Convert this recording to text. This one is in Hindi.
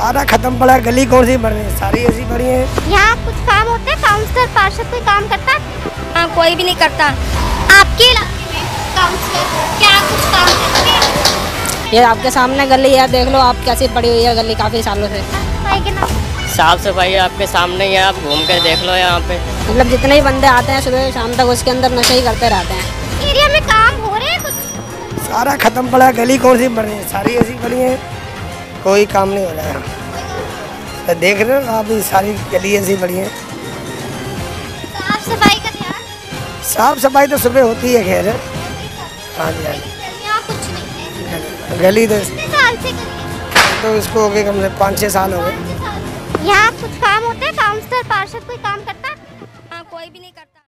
सारा खत्म पड़ा है गली कौन सी बन रही है? सारी ऐसी पड़ी है। यहाँ कुछ काम होते हैं? काउंसलर पार्षद कोई काम करता? है हाँ कोई भी नहीं करता। आपके इलाके में काउंसलर क्या कुछ काम करते हैं? ये आपके सामने गली है देख लो आप कैसी पड़ी हुई है गली काफ़ी सालों से। साफ़ सफ़ाई आपके सामने ही है आप घूम कर देख लो यहाँ पे। मतलब जितने ही बंदे आते हैं सुबह शाम तक उसके अंदर नशे ही करते रहते हैं। एरिया में काम हो रहे हैं कुछ? सारा खत्म पड़ा गली कौन सी बन रही है? सारी ऐसी पड़ी है। कोई काम नहीं हो रहा है। तो देख रहे हो आप ये सारी गली ऐसी पड़ी है। साफ़ सफ़ाई का ध्यान? साफ़ सफ़ाई तो सुबह होती है खैर। हाँ जी हाँ जी। कुछ गली तो? तो इसको हो गए कम से पाँच छः साल हो गए। यहाँ कुछ काम होते हैं? काउंसलर पार्षद कोई काम करता है? हाँ कोई भी नहीं करता।